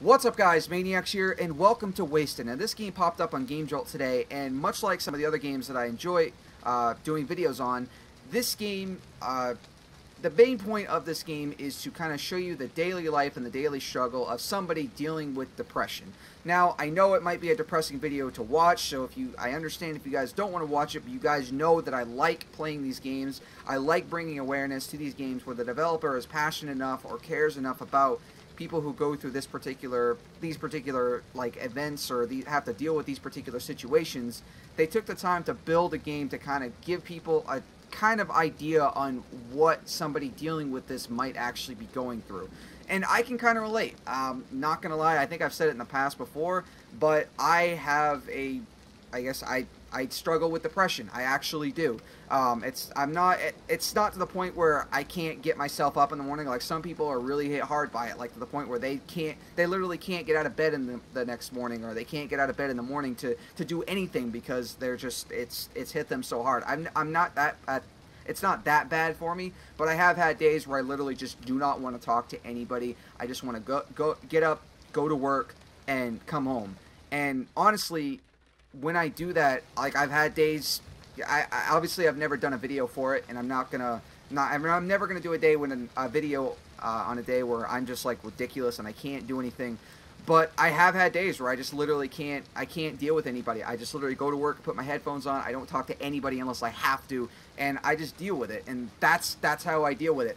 What's up guys, Maineiacs here, and welcome to Wasted. Now this game popped up on Game Jolt today, and much like some of the other games that I enjoy uh, doing videos on, this game, uh, the main point of this game is to kind of show you the daily life and the daily struggle of somebody dealing with depression. Now, I know it might be a depressing video to watch, so if you, I understand if you guys don't want to watch it, but you guys know that I like playing these games. I like bringing awareness to these games where the developer is passionate enough or cares enough about people who go through this particular these particular like events or the, have to deal with these particular situations they took the time to build a game to kind of give people a kind of idea on what somebody dealing with this might actually be going through. And i can kind of relate um, not gonna lie i think i've said it in the past before but i have a i guess i I struggle with depression. I actually do. Um, it's I'm not. It, it's not to the point where I can't get myself up in the morning. Like some people are really hit hard by it. Like to the point where they can't. They literally can't get out of bed in the, the next morning, or they can't get out of bed in the morning to to do anything because they're just. It's it's hit them so hard. I'm I'm not that. At, it's not that bad for me, but I have had days where I literally just do not want to talk to anybody. I just want to go go get up, go to work, and come home. And honestly, when I do that, like I've had days. I, I obviously I've never done a video for it, and I'm not gonna not. I mean, I'm never gonna do a day when a, a video uh, on a day where I'm just like ridiculous and I can't do anything. But I have had days where I just literally can't. I can't deal with anybody. I just literally go to work, put my headphones on. I don't talk to anybody unless I have to, and I just deal with it. And that's that's how I deal with it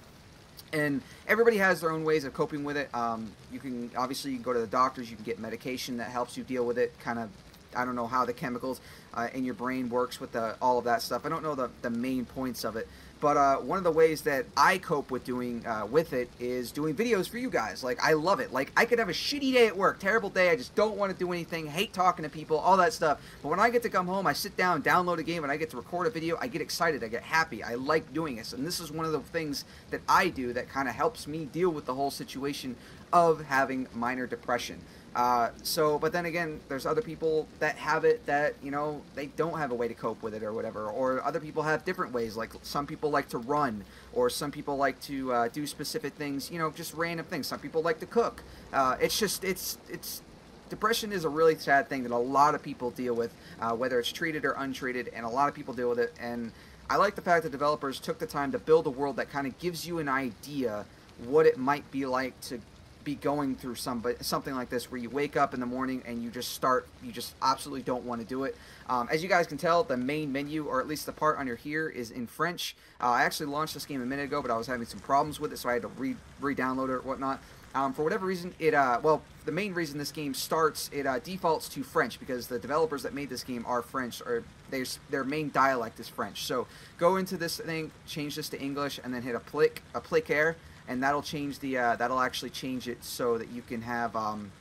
and everybody has their own ways of coping with it. Um, you can obviously you can go to the doctors, you can get medication that helps you deal with it, kind of I don't know how the chemicals uh, in your brain works with the, all of that stuff. I don't know the, the main points of it. But uh, one of the ways that I cope with doing uh, with it is doing videos for you guys. Like I love it. Like I could have a shitty day at work, terrible day. I just don't want to do anything. Hate talking to people, all that stuff. But when I get to come home, I sit down, download a game, and I get to record a video. I get excited. I get happy. I like doing this, and this is one of the things that I do that kind of helps me deal with the whole situation of having minor depression. Uh, so, but then again, there's other people that have it that, you know, they don't have a way to cope with it or whatever. Or other people have different ways. Like some people like to run, or some people like to uh, do specific things, you know, just random things. Some people like to cook. Uh, it's just, it's, it's, depression is a really sad thing that a lot of people deal with, uh, whether it's treated or untreated, and a lot of people deal with it. And I like the fact that developers took the time to build a world that kind of gives you an idea what it might be like to be going through some something like this where you wake up in the morning and you just start you just absolutely don't want to do it. Um, as you guys can tell the main menu or at least the part under here is in French. Uh, I actually launched this game a minute ago but I was having some problems with it so I had to re re-download it or whatnot. Um, for whatever reason it uh, well the main reason this game starts it uh, defaults to French because the developers that made this game are French or their their main dialect is French. So go into this thing change this to English and then hit a click, applique appliquer and that'll change the uh, that'll actually change it so that you can have um,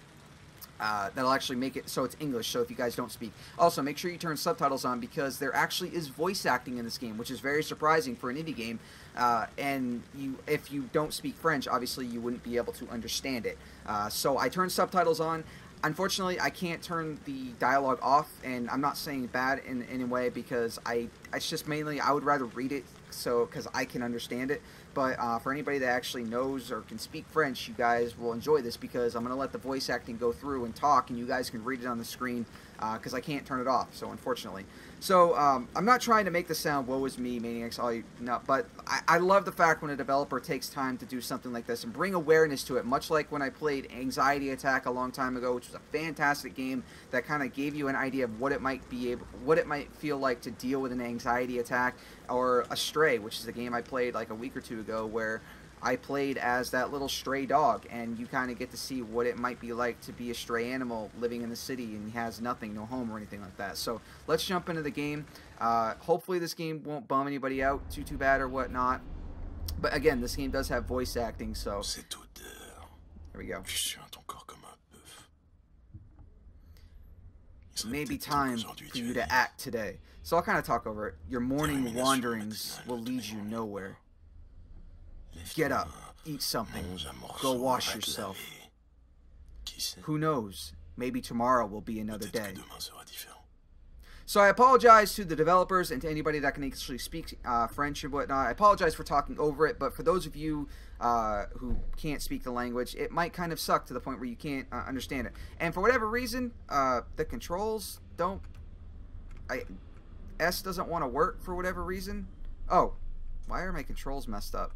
uh, that'll actually make it so it's English. So if you guys don't speak, also make sure you turn subtitles on because there actually is voice acting in this game, which is very surprising for an indie game. Uh, and you, if you don't speak French, obviously you wouldn't be able to understand it. Uh, so I turned subtitles on. Unfortunately, I can't turn the dialogue off, and I'm not saying bad in, in any way because I it's just mainly I would rather read it so because I can understand it. But uh, for anybody that actually knows or can speak French, you guys will enjoy this because I'm going to let the voice acting go through and talk, and you guys can read it on the screen because uh, I can't turn it off. So unfortunately, so um, I'm not trying to make the sound "woe is me, maniacs." All you but I, I love the fact when a developer takes time to do something like this and bring awareness to it. Much like when I played Anxiety Attack a long time ago, which was a fantastic game that kind of gave you an idea of what it might be able, what it might feel like to deal with an anxiety attack, or Astray, which is a game I played like a week or two ago, where I played as that little stray dog, and you kind of get to see what it might be like to be a stray animal living in the city and has nothing, no home or anything like that. So let's jump into the game. Uh, hopefully this game won't bum anybody out too too bad or whatnot. But again, this game does have voice acting, so. There we go. It may be time for you to act today. So I'll kind of talk over it. Your morning wanderings will lead you nowhere. Get up, eat something, go wash yourself. Who knows? Maybe tomorrow will be another day. So I apologize to the developers and to anybody that can actually speak uh, French and whatnot. I apologize for talking over it, but for those of you uh, who can't speak the language, it might kind of suck to the point where you can't uh, understand it. And for whatever reason, uh, the controls don't. I S doesn't want to work for whatever reason. Oh, why are my controls messed up?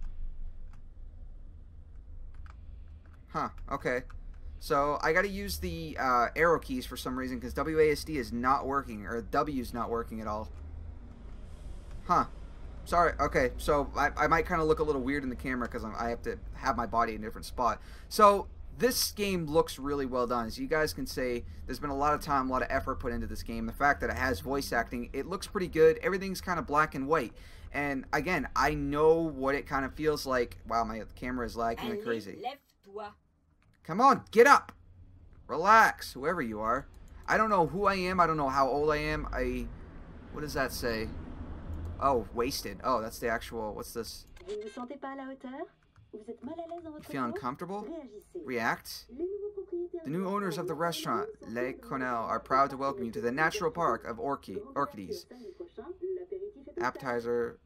Huh. Okay. So I got to use the uh, arrow keys for some reason because WASD is not working or W is not working at all. Huh. Sorry. Okay. So I, I might kind of look a little weird in the camera because I have to have my body in a different spot. So this game looks really well done. As you guys can say, there's been a lot of time, a lot of effort put into this game. The fact that it has voice acting, it looks pretty good. Everything's kind of black and white. And again, I know what it kind of feels like. Wow, my camera is lagging like crazy. Come on, get up. Relax, whoever you are. I don't know who I am. I don't know how old I am. I... What does that say? Oh, wasted. Oh, that's the actual... What's this? You feel uncomfortable? React? The new owners of the restaurant, Le Cornell, are proud to welcome you to the natural park of Orchid Orchides. Appetizer.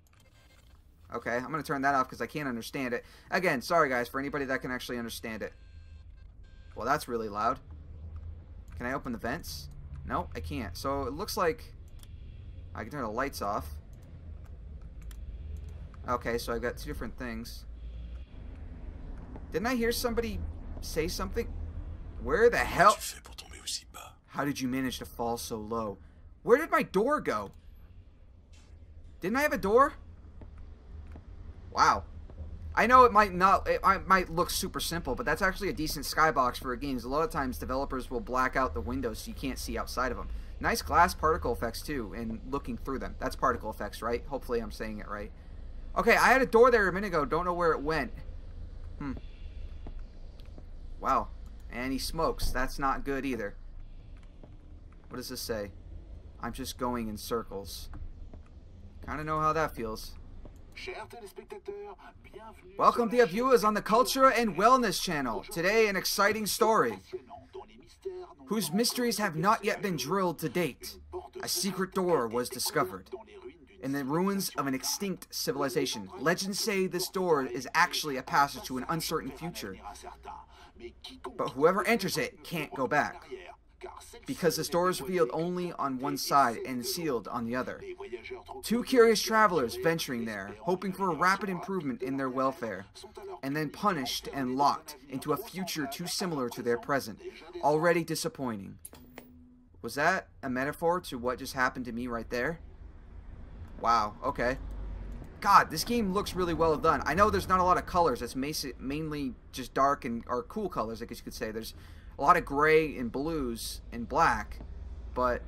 Okay, I'm going to turn that off because I can't understand it. Again, sorry guys, for anybody that can actually understand it. Well, that's really loud. Can I open the vents? No, I can't. So it looks like I can turn the lights off. Okay, so I've got two different things. Didn't I hear somebody say something? Where the hell? How did you manage to fall so low? Where did my door go? Didn't I have a door? Wow. I know it might not, it might look super simple, but that's actually a decent skybox for a game. A lot of times developers will black out the windows so you can't see outside of them. Nice glass particle effects too, and looking through them. That's particle effects, right? Hopefully I'm saying it right. Okay, I had a door there a minute ago. Don't know where it went. Hmm. Wow. And he smokes. That's not good either. What does this say? I'm just going in circles. Kind of know how that feels. Welcome dear viewers on the Culture and Wellness channel. Today an exciting story whose mysteries have not yet been drilled to date. A secret door was discovered in the ruins of an extinct civilization. Legends say this door is actually a passage to an uncertain future. But whoever enters it can't go back because the door is revealed only on one side and sealed on the other. Two curious travelers venturing there, hoping for a rapid improvement in their welfare, and then punished and locked into a future too similar to their present, already disappointing. Was that a metaphor to what just happened to me right there? Wow, okay. God, this game looks really well done. I know there's not a lot of colors. It's mainly just dark and or cool colors, I guess you could say. There's a lot of gray and blues and black, but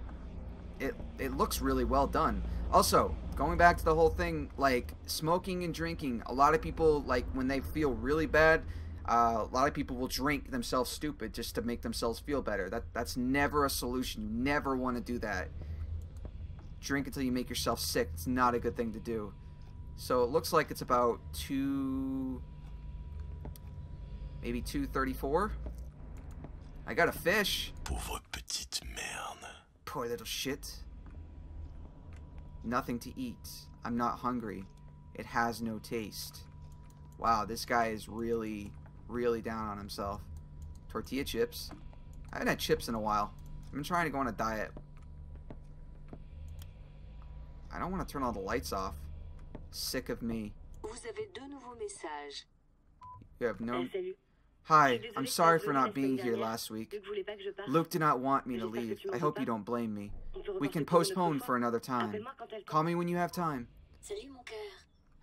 it it looks really well done. Also, going back to the whole thing, like smoking and drinking, a lot of people like when they feel really bad, uh, a lot of people will drink themselves stupid just to make themselves feel better. That that's never a solution. You never want to do that. Drink until you make yourself sick. It's not a good thing to do. So it looks like it's about two, maybe two thirty-four. I got a fish. Pauvre petite merde. Poor little shit. Nothing to eat. I'm not hungry. It has no taste. Wow, this guy is really, really down on himself. Tortilla chips. I haven't had chips in a while. I've been trying to go on a diet. I don't want to turn all the lights off. Sick of me. You have no... Hi, I'm sorry for not being here last week. Luke did not want me to leave. I hope you don't blame me. We can postpone for another time. Call me when you have time.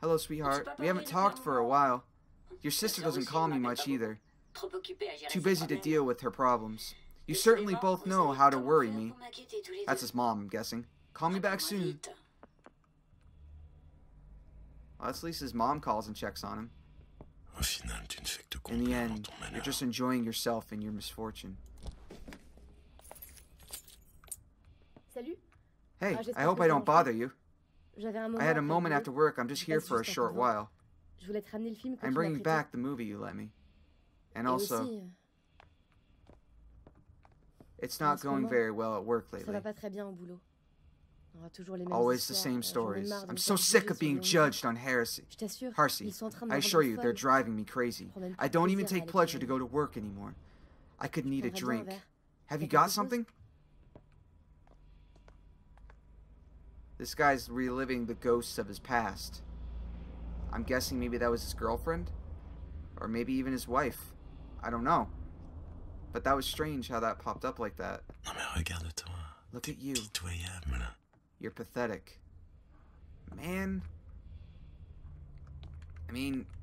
Hello, sweetheart. We haven't talked for a while. Your sister doesn't call me much either. Too busy to deal with her problems. You certainly both know how to worry me. That's his mom, I'm guessing. Call me back soon. Well, at least his mom calls and checks on him. In the end, you're just enjoying yourself and your misfortune. Salut. Hey, ah, I hope I don't bother you. I had a moment after work. I'm just here for a short while. I'm bringing back the movie you let me. And also, euh, it's not going very well at work lately. Oh, toujours les mêmes Always the same stories. I'm so sick of being judged on heresy. Je Heresy. ils sont en train de I assure you, they're driving me crazy. I don't even take pleasure to go to work anymore. I could need a Prendrais bien un drink. Have you got something? This guy's reliving the ghosts of his past. I'm guessing maybe that was his girlfriend? Or maybe even his wife. I don't know. But that was strange how that popped up like that. Non mais regarde-toi. Look at you. You're pathetic. Man. I mean.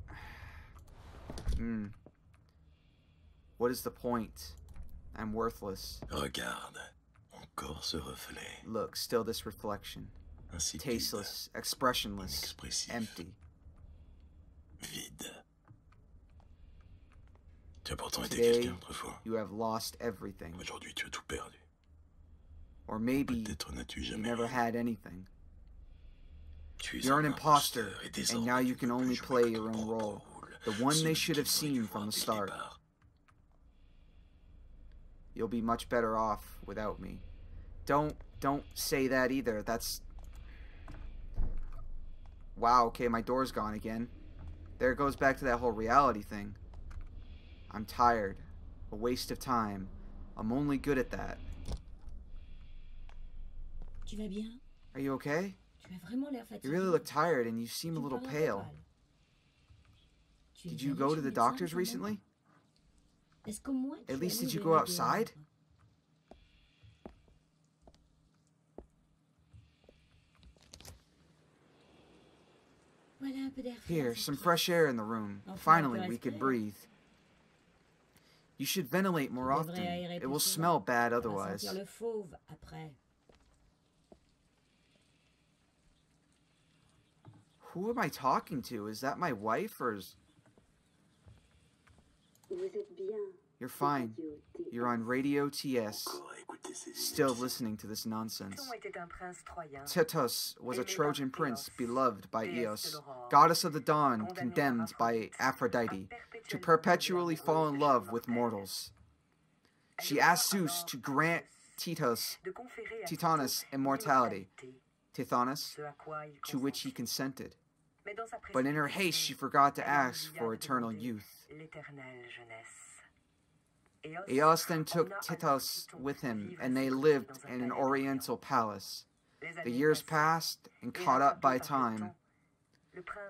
Hmm. What is the point? I'm worthless. Regarde. Encore ce reflet. Look, still this reflection. Insipide. Tasteless, expressionless, empty. Vide. Tu as pourtant été quelqu'un autrefois. you have lost everything. Aujourd'hui, tu as tout perdu. Or maybe you never had anything. You're an imposter, and now you can only play your own role. The one they should have seen from the start. You'll be much better off without me. Don't don't say that either. That's Wow, okay, my door's gone again. There it goes back to that whole reality thing. I'm tired. A waste of time. I'm only good at that. Tu vas bien Are you okay? Tu as vraiment l'air fatigué. You really look tired and you seem a little parles un peu pale. mal. Tu es Did you go to the doctors recently? Est-ce qu'au moins tu At least did you go outside? dehors Voilà un peu d'air frais dans Here, some fresh air in the room. Finally, we could breathe. You should ventilate more often. It will smell bad otherwise. sentir le fauve après. Who am I talking to? Is that my wife or is... Vous êtes bien. You're fine. You're on Radio TS. Encore oh, à écouter ces Still listening to this nonsense. Théon était un prince troyen, Tetos was a Trojan prince beloved by Eos, goddess of the dawn, condemned by Aphrodite, Aphrodite to perpetually fall in love with mortals. She asked Zeus to grant Zeus Titos, de Tithonus immortality. l'immortalité, Tithonus, ce à quoi il to which he consented. But in her haste, she forgot to ask for eternal youth. Eos then took Titos with him, and they lived in an oriental palace. The years passed, and caught up by time,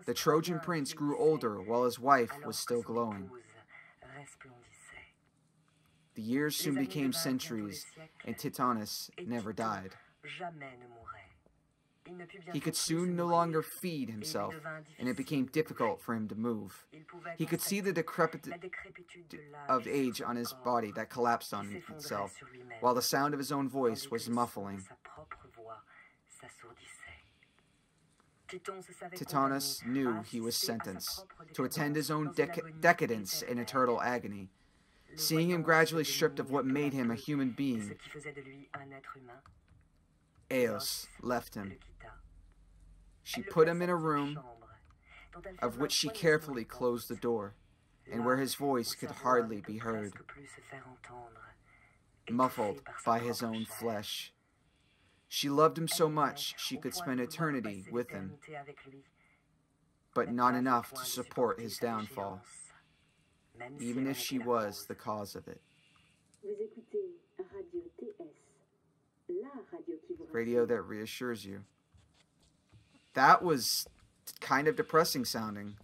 the Trojan prince grew older while his wife was still glowing. The years soon became centuries, and Tithonus et never died. He could soon no longer feed himself, and it became difficult for him to move. He could see the decrepit décrépitude of age on his body that collapsed on itself, while the sound of his own voice was muffling. Titanus knew he was sentenced to attend his own dec- decadence in eternal agony, seeing him gradually stripped of what made him a human being. Eos left him. She put him in a room of which she carefully closed the door, and where his voice could hardly be heard, muffled by his own flesh. She loved him so much she could spend eternity with him, but not enough to support his downfall, even if she was the cause of it. Vous écoutez Radio TS, la radio qui vous Radio rassure. that reassures you. That was kind of depressing sounding.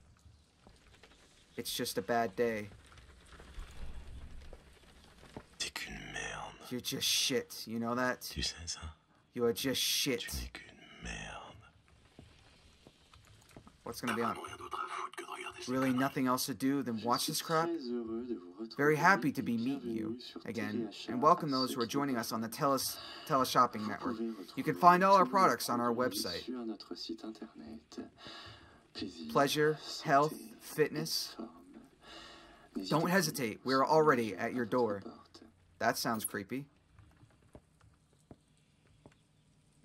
It's just a bad day. T'es qu'une merde. You're just shit. You know that? Tu sais ça You are just shit. Tu n'es qu'une merde. What's gonna be on? Rien d'autre à foutre que de regarder ces Really nothing else to do than watch this crap? Very happy to be meeting you again, and welcome those who are joining us on the Teleshopping Network. You can find all our products on our website. Pleasure, health, fitness. Don't hesitate, we are already at your door. That sounds creepy.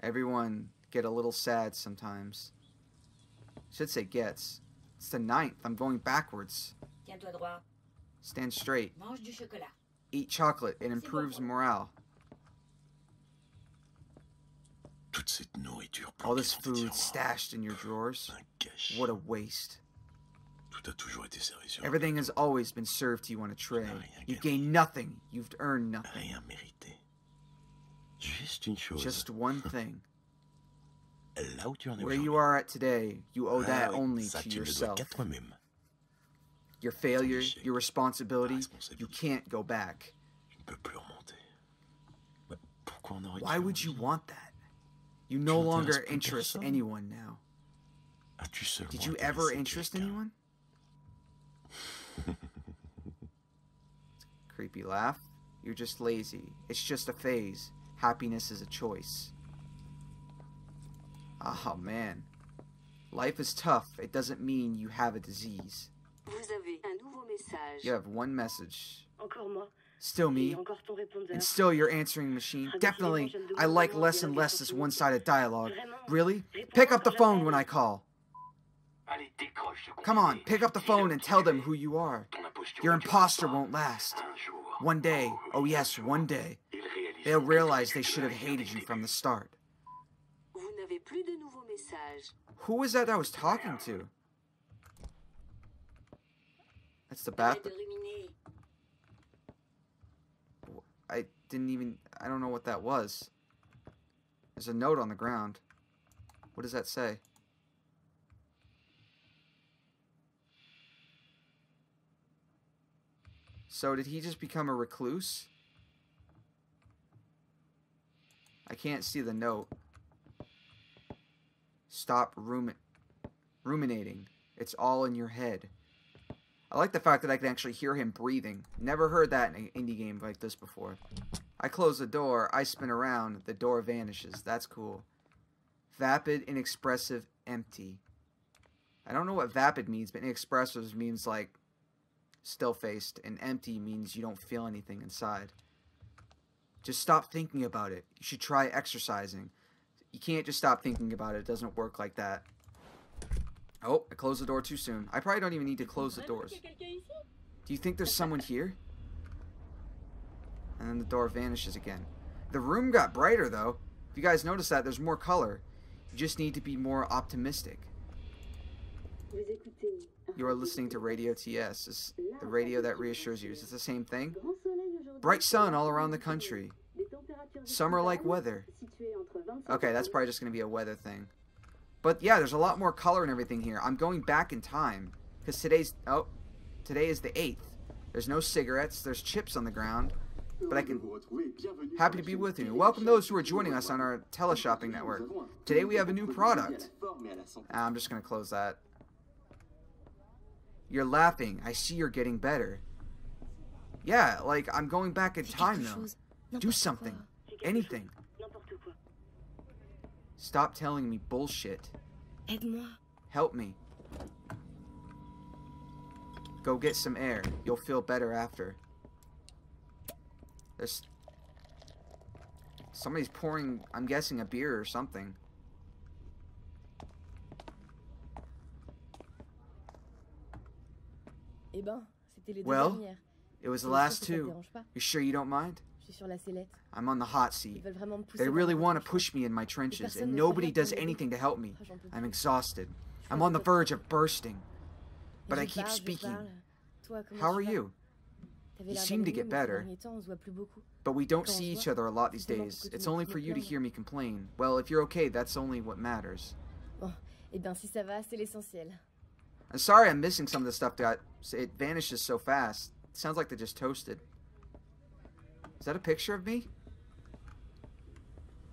Everyone get a little sad sometimes. Should say gets. It's the ninth. I'm going backwards. Tiens-toi droit. Stand straight. Mange du chocolat. Eat chocolate. It improves morale. Toute cette nourriture All this planqué dans tes food stashed in your drawers. What a waste. Tout a toujours été servi sur Everything has always been served to you on a tray. You've gagné. gained nothing. You've earned nothing. Rien mérité. Juste une chose. Just one thing. Là où tu en es Where you are at today, you owe that Ah oui, only ça, to tu le dois yourself. Your failure, your responsibility, you can't go back. Tu ne peux plus remonter. Mais pourquoi on aurait Why would you want that? You no longer interest anyone now. Did you ever interest anyone? Creepy laugh. You're just lazy. It's just a phase. Happiness is a choice. Oh man. Life is tough. It doesn't mean you have a disease. Vous avez un nouveau message. You have one message. Encore moi. Still me. encore ton répondeur. And still your answering machine. Definitely, I like less and less this one sided dialogue. Really? Pick up the phone when I call. Allez, décroche ce Come on, pick up the phone and tell them who you are. Ton imposture Your ne imposter won't last. One day, oh yes, one day, they'll realize they should have hated you from the start. Vous n'avez plus de nouveaux messages. Who was that I was talking to? That's the Arrête bath. de ruminer. I didn't even. I don't know what that was. There's a note on the ground. What does that say? So did he just become a recluse? I can't see the note. Stop rumi- ruminating. It's all in your head. I like the fact that I can actually hear him breathing. Never heard that in an indie game like this before. I close the door, I spin around, the door vanishes. That's cool. Vapid, inexpressive, empty. I don't know what vapid means, but inexpressive means like still faced, and empty means you don't feel anything inside. Just stop thinking about it. You should try exercising. You can't just stop thinking about it. It doesn't work like that. Oh, I closed the door too soon. I probably don't even need to close the doors. Do you think there's someone here? And then the door vanishes again. The room got brighter though. If you guys notice that, there's more color. You just need to be more optimistic. You are listening to Radio TS. It's the radio that reassures you. Is it the same thing? Bright sun all around the country. Summer-like weather. situées entre 25 Okay, that's probably just going to be a weather thing. But yeah, there's a lot more color and everything here. I'm going back in time. Because today's... Oh, today is the 8th. There's no cigarettes. There's chips on the ground. But I can... Happy to be with you. Welcome those who are joining us on our teleshopping network. Today we have a new product. Ah, I'm just going to close that. You're laughing. I see you're getting better. Yeah, like, I'm going back in time, though. Do something. quoi. Fais quelque Anything. Chose, N'importe quoi. Stop telling me bullshit. Aide-moi. Help me. Go get some air. You'll feel better after. There's... Somebody's pouring, I'm guessing, a beer or something. Eh ben, les deux Well, dernières. It was the last que ça te two. You sure you don't mind? Je suis sur la sellette. I'm on the hot Ils seat. veulent vraiment me pousser. They really want to push me in my trenches, personne and ne fait nobody rien pour does m'aider. anything to help me. Ah, j'en peux I'm exhausted. Je I'm on the verge of bursting. But. I keep parle, je speaking. parle. Toi, comment How tu are vas you? T'avais You l'air seem to d'aller get mais ces better. derniers temps, on se voit plus beaucoup. But we don't see each other a lot these days. pour que tu It's only for you to hear me complain. Well, if you're okay, that's only what matters. Eh bien, si ça va, c'est l'essentiel. I'm sorry I'm missing some of the stuff that it vanishes so fast. It sounds like they just toasted. Is that a picture of me?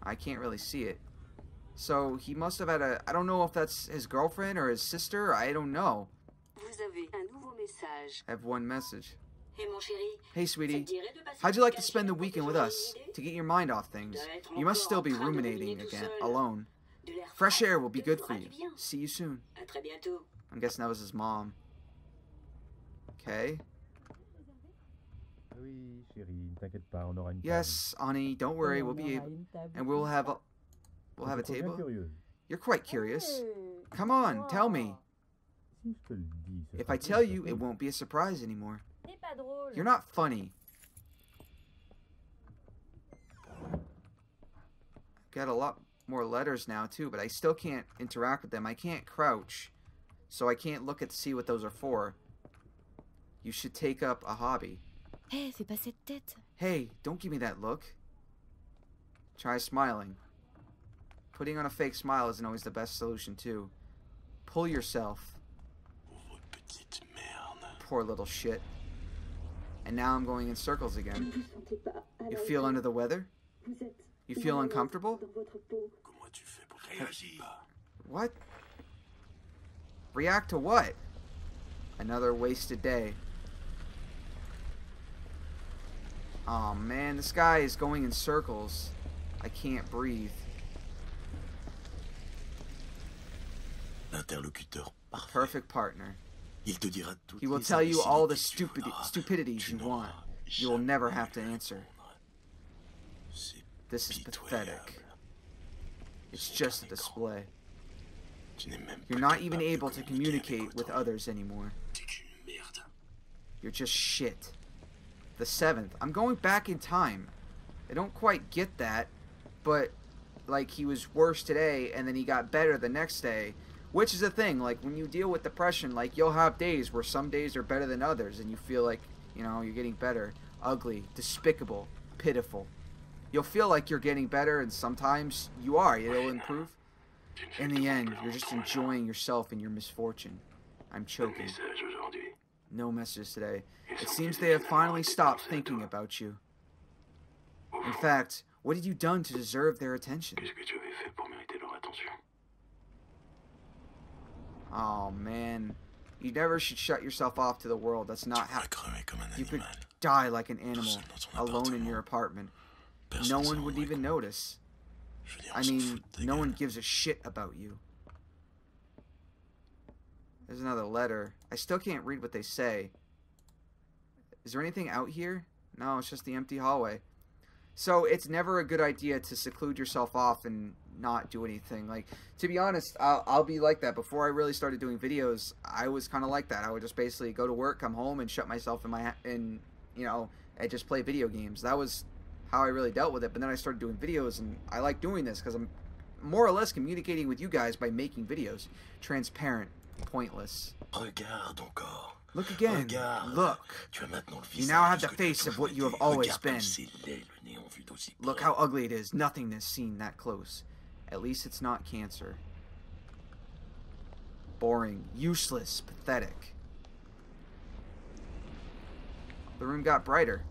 I can't really see it. So he must have had a I don't know if that's his girlfriend or his sister. I don't know. Vous avez un nouveau message. I have one message. Hé mon chéri, Hey sweetie, dirait de passer how'd you like to spend the chez nous pour weekend with us? To get your mind off things. You must still be ruminating again, alone. Fresh air will be good for you. See you soon. À très bientôt. I'm guessing that was his mom. Okay. Oui, chérie, ne t'inquiète pas, on aura une Yes, honey, don't worry, we'll be able, and we'll have a, we'll have a Tu es trop bien table. You're quite curious. Come on, tell me. Si je te le dis, ce If I tell you, it won't be a surprise anymore. T'es pas drôle. You're not funny. Got a lot. more letters now too, but I still can't interact with them. I can't crouch, so I can't look at see what those are for. You should take up a hobby. Hé, fais pas cette tête. Hey, don't give me that look. Try smiling. Putting on a fake smile isn't always the best solution too. Pull yourself. Poor little shit. And now I'm going in circles again. You feel under the weather? You feel uncomfortable? What? React to what? Another wasted day. Oh man, this guy is going in circles. I can't breathe. L'interlocuteur parfait. Perfect partner. Il te dira toutes He will tell you all the imbécilités que tu stupid stupidities you want. You will never have to answer. This is pathetic. It's just a display. Tu n'es même You're not even able to communicate with others anymore. T'es une merde. You're just shit. The seventh. I'm going back in time. I don't quite get that, but like he was worse today and then he got better the next day. Which is the thing, like when you deal with depression, like you'll have days where some days are better than others and you feel like, you know, you're getting better. Ugly, despicable, pitiful. You'll feel like you're getting better and sometimes you are, it'll improve. In the end, you're just enjoying yourself and your misfortune. I'm choking. No messages today. It seems they have finally stopped thinking about you. In fact, what have you done to deserve their attention? Qu'est-ce que tu avais fait pour mériter leur attention Oh man. You never should shut yourself off to the world. That's not how pourrais crever comme un you could die like an animal seul dans ton alone in your apartment. No one would even notice. Je veux dire, I mean, fout de ta no one gives a shit about you. There's another letter. I still can't read what they say. Is there anything out here? No, it's just the empty hallway. So it's never a good idea to seclude yourself off and not do anything. Like to be honest, I'll, I'll be like that. Before I really started doing videos, I was kind of like that. I would just basically go to work, come home, and shut myself in my in you know, and just play video games. That was how I really dealt with it. But then I started doing videos, and I like doing this because I'm more or less communicating with you guys by making videos. Transparent, pointless. Regarde encore. Look again. Regarde. Look. Tu as maintenant le You now have the ce que tu as face of what you have always Regarde been. c'est laid, le néant vu d'aussi Look how ugly it is. Nothingness seen that close. At least it's not cancer. Boring, useless, pathetic. The room got brighter.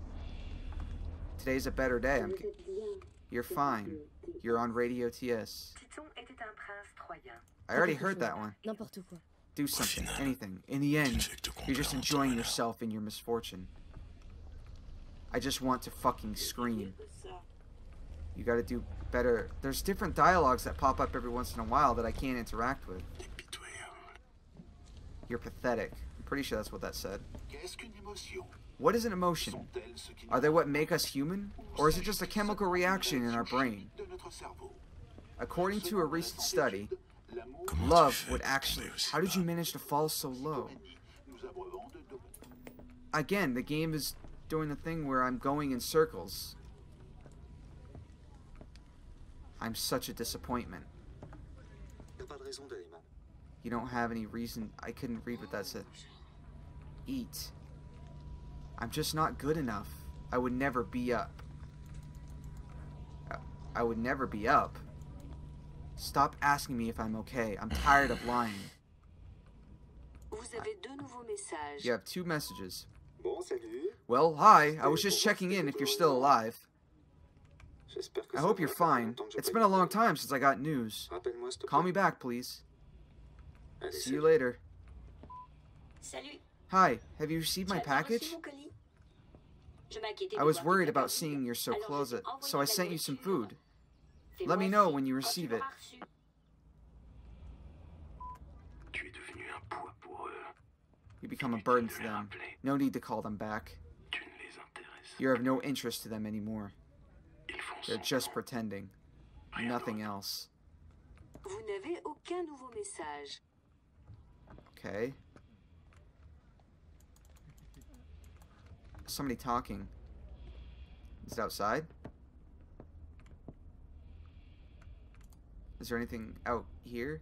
Today's a better day. I'm, Vous êtes bien. you're fine. You're on Radio TS. Tithon était un prince troyen. I already heard that one. N'importe quoi. Do something, anything. In the end, fais que te you're just complaire en ton enjoying yourself in your misfortune. I just want to fucking scream. You gotta do better. There's different dialogues that pop up every once in a while that I can't interact with. You're pathetic. I'm pretty sure that's what that said. Qu'est-ce qu'une émotion What is an emotion? Sont-elles ce qui Are they what make us human? Or is it just a chemical reaction in our brain? de notre cerveau According to a recent study, L'amour Comment tu love would actually. How did you manage to fall so low? nous abreuvons de dopamine. Again, the game is doing the thing where I'm going in circles. I'm such a disappointment. Y a pas de raison d'aller mal. You don't have any reason. I couldn't read what that said. Eat. I'm just not good enough. I would never be up. I would never be up. Stop asking me if I'm okay. I'm tired of lying. Vous avez deux nouveaux messages. You have two messages. Bon, salut. Well, hi. I was just checking in if you're still alive. I hope you're fine. longtemps que j'ai It's pas been a long time since I got news. Rappelle-moi, s'il te Call me back, please. See you later. Hi. Have you received my Tu as bien reçu package? mon colis Je m'inquiétais I was worried about seeing reçu. you're so Alors, close, it, so I sent you some food. Fais-moi Let me know when you receive it. l'auras reçu. Tu es devenu un poids pour eux. You become a burden to them. No need to call them back. Tu ne les intéresses. You're of no interest to them anymore. They're just pretending. Nothing else. Vous n'avez aucun nouveau message. Okay. Somebody talking. Is it outside? Is there anything out here?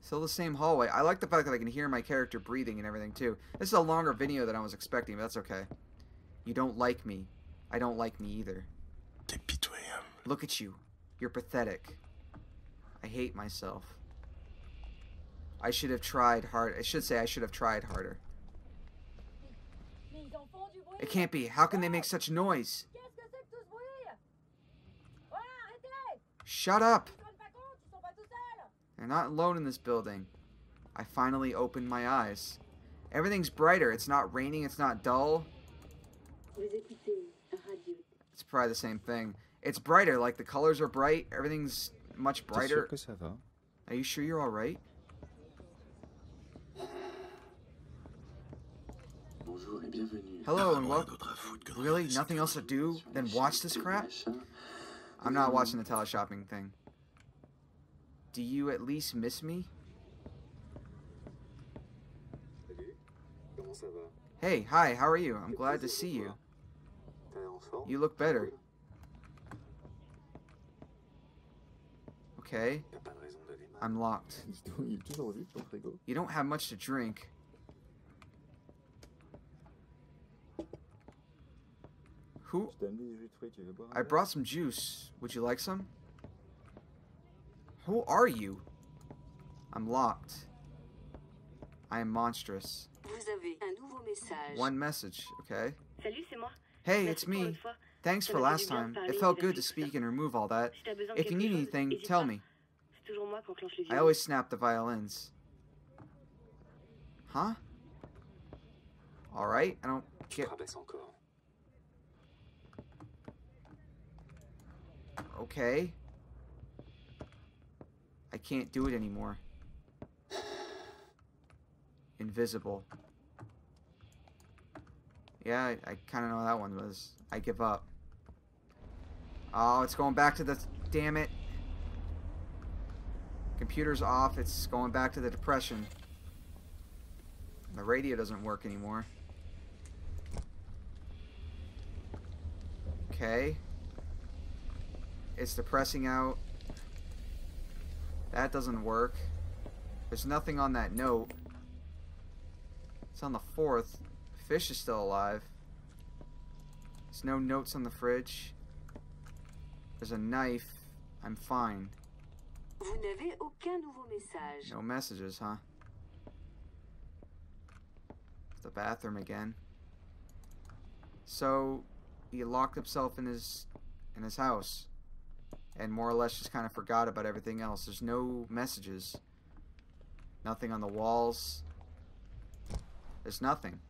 Still the same hallway. I like the fact that I can hear my character breathing and everything too. This is a longer video than I was expecting, but that's okay. You don't like me. I don't like me either. Look at you. You're pathetic. I hate myself. I should have tried hard. I should say I should have tried harder. It can't be. How can they make such noise? Shut up! They're not alone in this building. I finally opened my eyes. Everything's brighter. It's not raining. It's not dull. Vous écoutez Radio It's probably the same thing. It's brighter. Like the colors are bright. Everything's much brighter. que ça va Are you sure you're alright? Bonjour et bienvenue. Hello and welcome. d'autre à foutre Really? Nothing else to do than watch this crap? I'm not watching the teleshopping thing. Do you at least miss me? Hey, hi, how are you? I'm glad to see you. You look better. Okay. I'm locked. You don't have much to drink. Who? I brought some juice. Would you like some? Who are you? I'm locked. I am monstrous. Vous avez un message. One message, okay? Salut, moi. Hey, Merci it's me. Thanks for last du bien de time. It felt good to speak and remove all that. Si t'as besoin de If you need chose, anything, tell pas. me. Moi les I always snap the violins. Huh? Alright, I don't Tu get. te rabaisses encore. Okay. I can't do it anymore. Invisible. Yeah, I, I kind of know that one was. I give up. Oh, it's going back to the. Damn it. Computer's off. It's going back to the depression. The radio doesn't work anymore. Okay. It's depressing out. That doesn't work. There's nothing on that note. It's on the fourth. Fish is still alive. There's no notes on the fridge. There's a knife. I'm fine. Vous n'avez aucun nouveau message. No messages, huh? The bathroom again. So he locked himself in his in his house and more or less just kind of forgot about everything else. There's no messages. Nothing on the walls. There's nothing.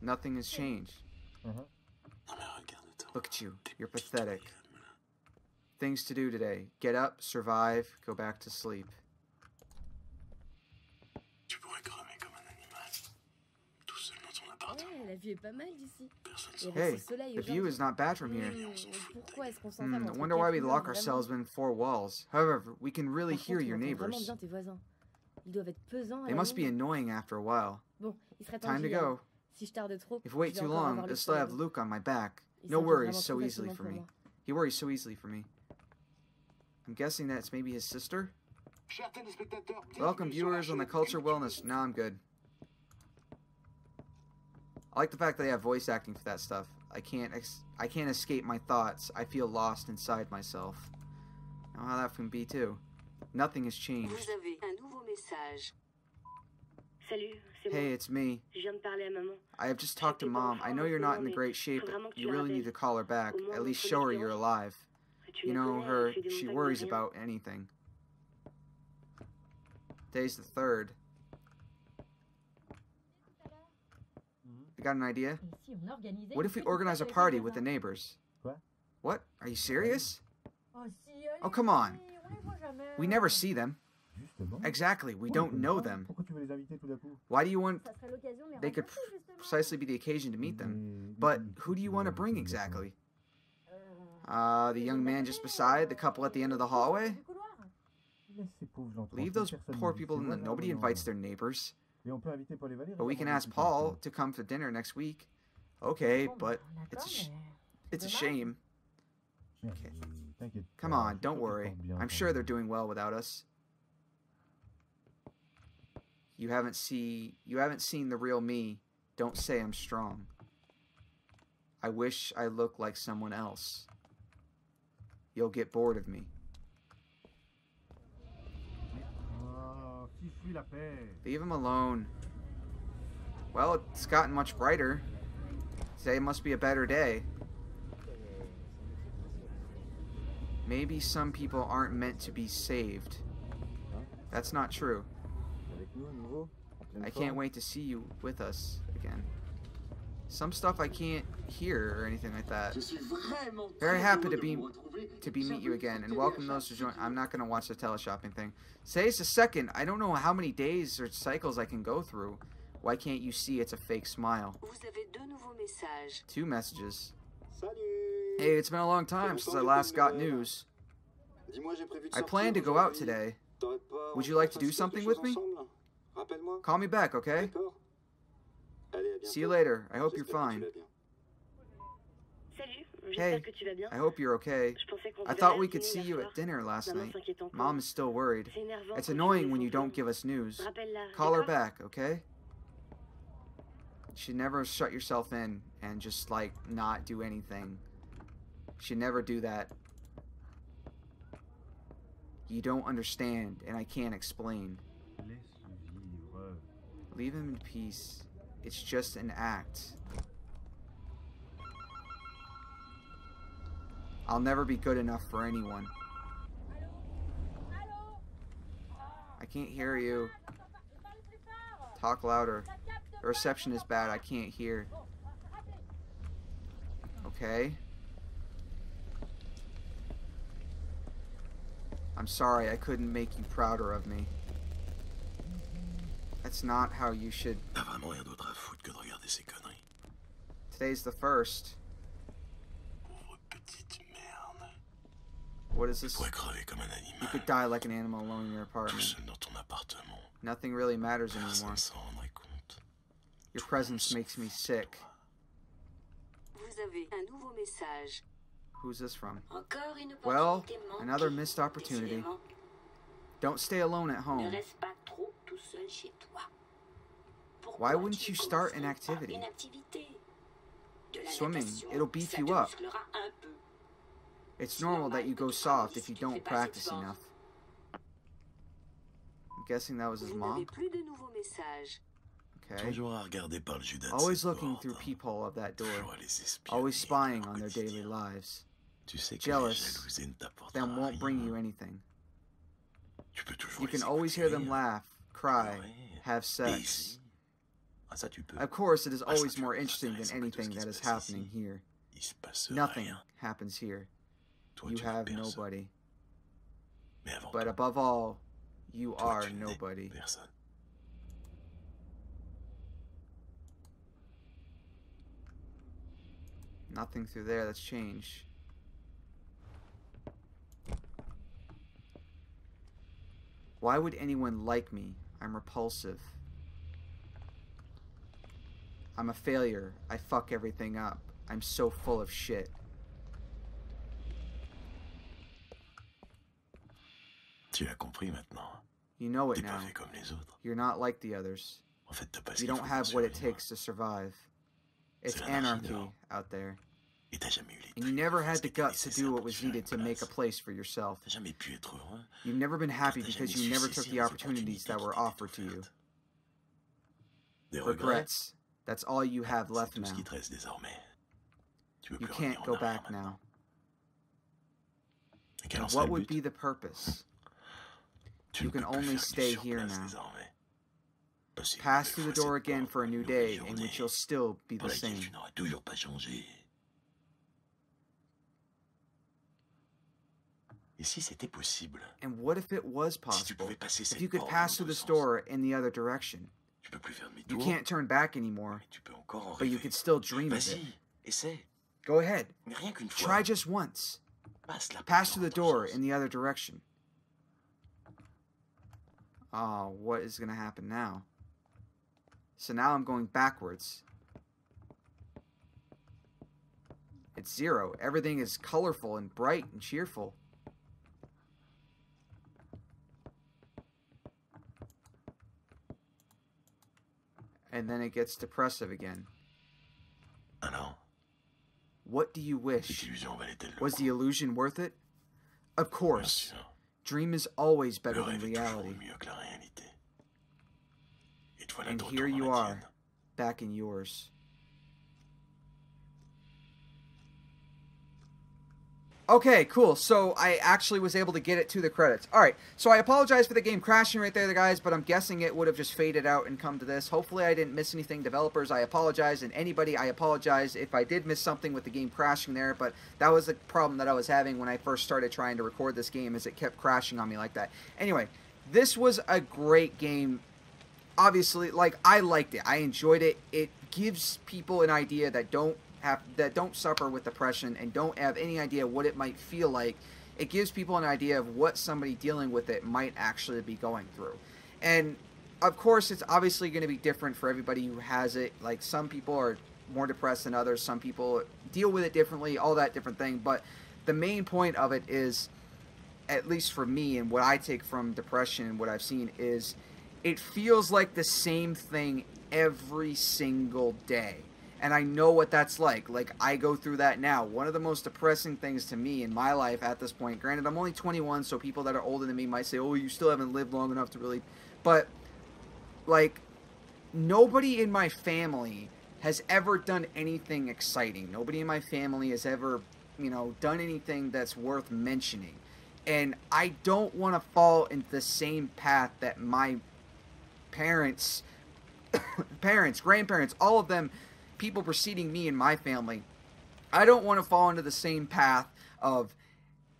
Nothing has changed. Mais. Look at you. You're pathetic. Things to do today. Get up, survive, go back to sleep. Tu pourrais crever comme un animal. Tout seul dans. Ouais, la vue est pas mal d'ici. Personne Et s'en avec Hey, the view is not bad from here. Hmm, pourquoi est-ce qu'on s'enferme hmm, I wonder why we lock ourselves vraiment in four walls. However, we can really Par hear your on entend vraiment neighbors. bien tes voisins. Ils doivent être pesants They must be annoying after a while. Bon, il serait temps Time to go. Si je tarde trop, If we wait too long, avoir I'll still have. Luke on my back. Il No worries so easily for me. He worries so easily for me. I'm guessing that's maybe his sister? Welcome bienvenue sur la viewers on the Culture Culture Wellness. Now I'm good. I like the fact that they have voice acting for that stuff. I can't ex- I can't escape my thoughts. I feel lost inside myself. I Know how that can be too. Nothing has changed. Vous avez un nouveau message. Salut, Hey, it's me. Je viens de parler à maman. I have just talked to mom. I know you're not in the great shape, but you really need to call her back. At least show her you're alive. You know her, je lui demande she worries about anything. Today's the third. I got an idea. What if we organize a party with the neighbors? What? Are you serious? Oh, come on. We never see them. Exactly, we don't know them. Pourquoi tu veux les inviter tout d'un coup Why do you want. They could precisely be the occasion to meet them. But who do you want to bring exactly? Uh, the young man just beside, the couple at the end of the hallway? Laisse ces pauvres gens Leave those poor people in the. Nobody invites their neighbors. Et on peut inviter Paul et Valérie, But we can ask Paul to come for dinner next week. Okay, but it's a sh- it's a shame. Merci, t'inquiète Come on, don't worry. I'm sure they're doing well without us. You haven't see you haven't seen the real me. Don't say I'm strong. I wish I looked like someone else. You'll get bored of me. Leave him alone. Well, it's gotten much brighter. Today must be a better day. Maybe some people aren't meant to be saved. That's not true. I can't wait to see you with us again. Some stuff I can't hear or anything like that. Je suis vraiment Very happy to be to be meet you again and welcome those to join. I'm not gonna watch the teleshopping thing. Today's the second. I don't know how many days or cycles I can go through. Why can't you see it's a fake smile? Vous avez deux nouveaux messages. Two messages. Hey, it's been a long time since I last got news. Dis-moi, j'ai prévu de I plan to go out today. Would you like to do something with me? chose ensemble Rappelle-moi. Call me back, okay? See you later. I hope you're J'espère que tu fine. vas bien. Salut, j'espère Hey, que tu vas bien. I hope you're okay. Je pensais qu'on I thought we could see you at dinner last night. s'inquiète. Mom is still worried. It's annoying when you don't give us news. Call her back, okay? You should never shut yourself in and just like not do anything. You should never do that. You don't understand, and I can't explain. Leave him in peace. It's just an act. I'll never be good enough for anyone. I can't hear you. Talk louder. The reception is bad. I can't hear. Okay. I'm sorry I couldn't make you prouder of me. That's not how you should. Regarder ces conneries. Today's the first. Pauvre petite merde. What is Tu this? pourrais crever comme un You could die like an animal alone in your Tout apartment. seul dans ton appartement. Nothing really matters anymore. Personne s'en. Your presence makes me sick. Vous avez un nouveau message. Who's this from? Encore une Well, another missed opportunity. Décidément, Don't stay alone at Ne home. reste pas trop tout seul chez toi. Pourquoi Why wouldn't you start an activity? une activité De la Swimming, it'll beef you up. musclera un peu. It's normal that you go soft if you don't practice enough. I'm guessing that was his mom. plus de nouveaux messages. Okay. Toujours à regarder par le jus de Always looking through peephole of that door. Toujours à les espionner Always spying on their daily lives. Tu sais que Jealous, les jalousies ne t'apporteront Them won't bring you anything. Tu peux toujours You can always hear them laugh, cry, have sex. ici, ah, ça tu peux. Of course, it is always more interesting than intéressant que tout ce anything that is happening here. Il se passe Nothing happens here. You have nobody. But above all, you are nobody. Nothing through there that's changed. Why would anyone like me? I'm repulsive. I'm a failure. I fuck everything up. I'm so full of shit. Tu as compris maintenant. You know it now. You're not like the others. En fait, You don't have what it takes to survive. It's anarchy out there. Et jamais eu les And you never had the guts to do what was needed to make a place. for yourself. Jamais pu être heureux. You've never been happy because you never took the opportunities that were offered to you. Regrets. That's all you have left now. qui reste désormais. Tu You can't go back now. Et quel en And what would be the purpose? You can only stay here now. Pass through the door again for a new day in journée which you'll still be the same. tu n'auras toujours pas changé. Et si c'était possible, And what if it was possible? If you could pass through sens, store in the other direction. Tu peux plus faire You can't turn back anymore, mais tu peux encore en but you can still dream of it. Essaie. Go ahead. Mais rien qu'une fois. Try just once. Pass through the door in the other direction. Oh, what is going to happen now? So now I'm going backwards. It's zero. Everything is colorful and bright and cheerful. And then it gets depressive again. I know. What do you wish? l'illusion valait-elle le Was the illusion worth it? Of course. Dream is always better than rêve est toujours reality. mieux que la réalité. Et te voilà And here you are, back in yours. Okay, cool. So I actually was able to get it to the credits. All right. So I apologize for the game crashing right there, guys, but I'm guessing it would have just faded out and come to this. Hopefully I didn't miss anything. Developers, I apologize. And anybody, I apologize if I did miss something with the game crashing there, but that was the problem that I was having when I first started trying to record this game is it kept crashing on me like that. Anyway, this was a great game obviously like I liked it. I enjoyed it. It gives people an idea that don't have that don't suffer with depression and don't have any idea what it might feel like. It gives people an idea of what somebody dealing with it might actually be going through. And of course, it's obviously going to be different for everybody who has it. Like some people are more depressed than others. Some people deal with it differently, all that different thing, but the main point of it is at least for me and what I take from depression and what I've seen is it feels like the same thing every single day. And I know what that's like. Like, I go through that now. One of the most depressing things to me in my life at this point, granted, I'm only 21, so people that are older than me might say, oh, you still haven't lived long enough to really. But, like, nobody in my family has ever done anything exciting. Nobody in my family has ever, you know, done anything that's worth mentioning. And I don't want to fall into the same path that my parents, parents, grandparents, all of them, people preceding me and my family, I don't want to fall into the same path of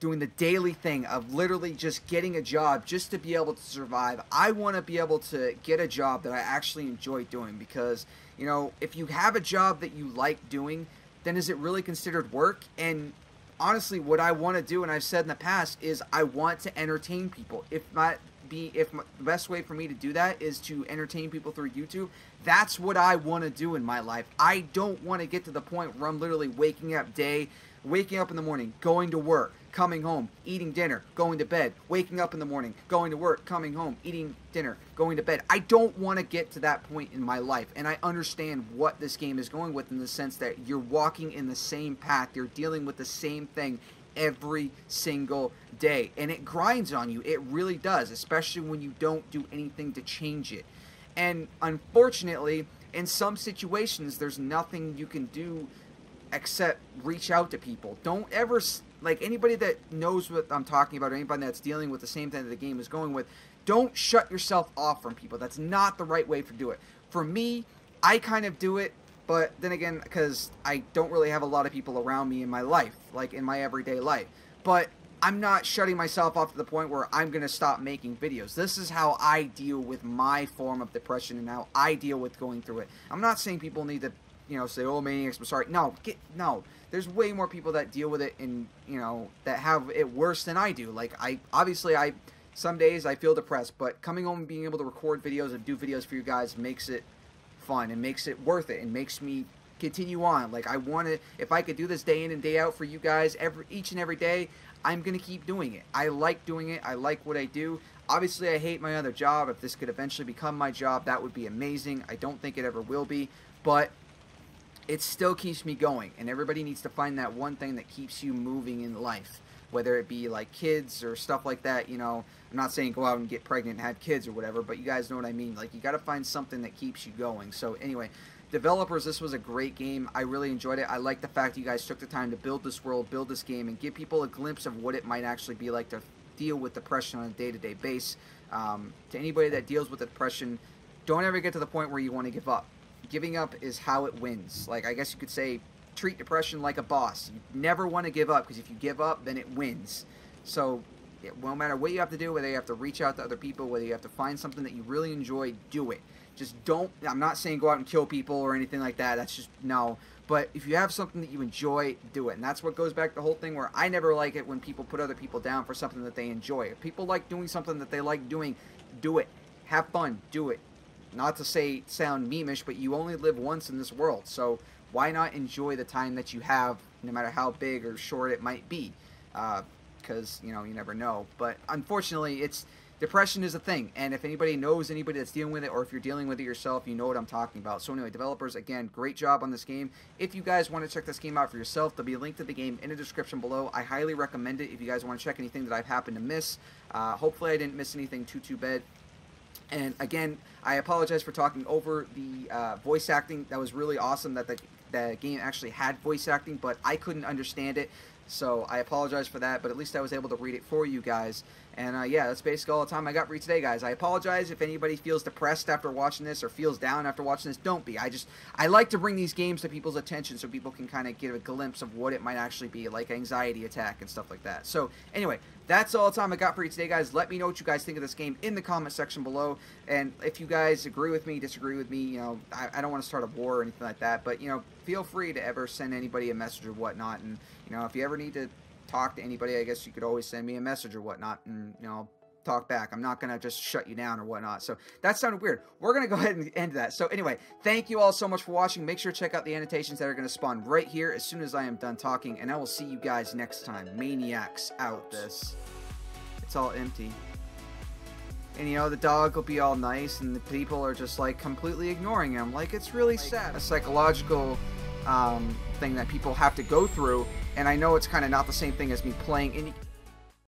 doing the daily thing of literally just getting a job just to be able to survive. I want to be able to get a job that I actually enjoy doing because, you know, if you have a job that you like doing, then is it really considered work? And honestly, what I want to do, and I've said in the past, is I want to entertain people. If not be, if my, the best way for me to do that is to entertain people through YouTube, that's what I want to do in my life. I don't want to get to the point where I'm literally waking up day, waking up in the morning, going to work, coming home, eating dinner, going to bed, waking up in the morning, going to work, coming home, eating dinner, going to bed. I don't want to get to that point in my life. And I understand what this game is going with in the sense that you're walking in the same path, you're dealing with the same thing every single day. And it grinds on you. It really does, especially when you don't do anything to change it. And unfortunately, in some situations, there's nothing you can do except reach out to people. Don't ever like anybody that knows what I'm talking about, or anybody that's dealing with the same thing that the game is going with. Don't shut yourself off from people. That's not the right way to do it. For me, I kind of do it, but then again, because I don't really have a lot of people around me in my life, like in my everyday life. But I'm not shutting myself off to the point where I'm going to stop making videos. This is how I deal with my form of depression and how I deal with going through it. I'm not saying people need to, you know, say, oh, Maineiacs, I'm sorry. No, get, no. There's way more people that deal with it and, you know, that have it worse than I do. Like, I, obviously, I, some days I feel depressed, but coming home and being able to record videos and do videos for you guys makes it fun and makes it worth it and makes me continue on. Like, I want to, if I could do this day in and day out for you guys every, each and every day, I'm to keep doing it. I like doing it. I like what I do. Obviously, I hate my other job. If this could eventually become my job, that would be amazing. I don't think it ever will be, but it still keeps me going. And everybody needs to find that one thing that keeps you moving in life, whether it be like kids or stuff like that. You know, I'm not saying go out and get pregnant and have kids or whatever, but you guys know what I mean. Like, you got to find something that keeps you going. So, anyway, developers, this was a great game. I really enjoyed it. I like the fact you guys took the time to build this world, build this game, and give people a glimpse of what it might actually be like to deal with depression on a day-to-day base. Um, to anybody that deals with depression, don't ever get to the point where you want to give up. Giving up is how it wins. Like, I guess you could say, treat depression like a boss. You never want to give up, because if you give up, then it wins. So, no matter what you have to do, whether you have to reach out to other people, whether you have to find something that you really enjoy, do it. Just don't, I'm not saying go out and kill people or anything like that. That's just, no. But if you have something that you enjoy, do it. And that's what goes back to the whole thing where I never like it when people put other people down for something that they enjoy. If people like doing something that they like doing, do it. Have fun, do it. Not to say sound memeish, but you only live once in this world. So why not enjoy the time that you have, no matter how big or short it might be? Because you know you never know. But unfortunately, it's depression is a thing. And if anybody knows anybody that's dealing with it or if you're dealing with it yourself you know what i'm talking about. So anyway developers again great job on this game. If you guys want to check this game out for yourself there'll be a link to the game in the description below. I highly recommend it if you guys want to check anything that i've happened to miss. Uh, hopefully i didn't miss anything too too bad. And again i apologize for talking over the uh, voice acting. That was really awesome that the, the game actually had voice acting but i couldn't understand it so I apologize for that, but at least I was able to read it for you guys. And uh, yeah, that's basically all the time I got for you today, guys. I apologize if anybody feels depressed after watching this or feels down after watching this. Don't be. I just I like to bring these games to people's attention so people can kind of get a glimpse of what it might actually be, like anxiety attack and stuff like that. So anyway, that's all the time I got for you today, guys. Let me know what you guys think of this game in the comment section below. And if you guys agree with me, disagree with me, you know, I, I don't want to start a war or anything like that. But, you know, feel free to ever send anybody a message or whatnot. And, you know, if you ever need to talk to anybody, I guess you could always send me a message or whatnot. And, you know, talk back. I'm not going to just shut you down or whatnot. So that sounded weird. We're going to go ahead and end that. So anyway, thank you all so much for watching. Make sure to check out the annotations that are going to spawn right here as soon as I am done talking. And I will see you guys next time. Maineiacs out. This. It's all empty. And you know, the dog will be all nice and the people are just like completely ignoring him. Like, it's really sad. A psychological um, thing that people have to go through. And I know it's kind of not the same thing as me playing. And